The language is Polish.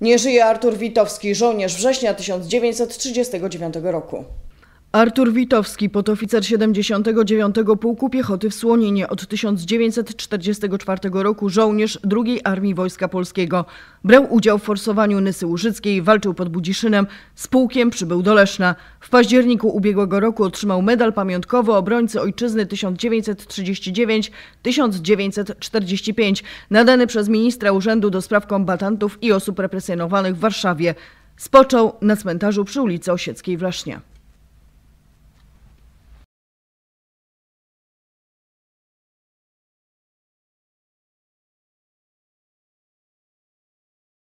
Nie żyje Artur Witowski, żołnierz września 1939 roku. Artur Witowski, podoficer 79. Pułku Piechoty w Słoninie od 1944 roku, żołnierz II Armii Wojska Polskiego. Brał udział w forsowaniu Nysy Łużyckiej, walczył pod Budziszynem, z pułkiem przybył do Leszna. W październiku ubiegłego roku otrzymał medal pamiątkowy obrońcy ojczyzny 1939-1945, nadany przez ministra Urzędu do Spraw Kombatantów i Osób Represjonowanych w Warszawie. Spoczął na cmentarzu przy ulicy Osieckiej w Lesznie.